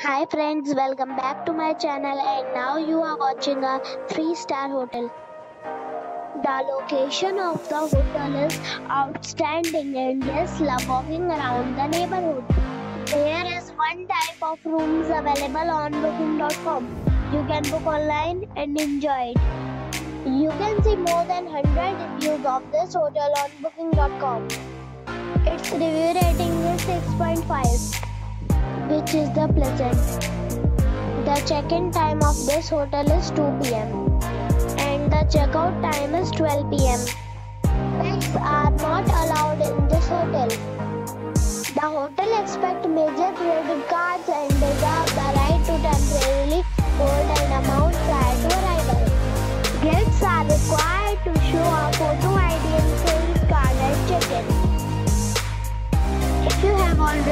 Hi friends, welcome back to my channel and now you are watching a 3-star hotel. The location of the hotel is outstanding and guests love walking around the neighborhood. There is one type of rooms available on booking.com. You can book online and enjoy it. You can see more than 100 reviews of this hotel on booking.com. Its review rating is 6.5 which is the pleasant. The check-in time of this hotel is 2 pm and the checkout time is 12 pm. Pets are not allowed in this hotel. The hotel expects major credit cards and reserves the right to temporarily hold an amount prior to arrival. Guests are required to show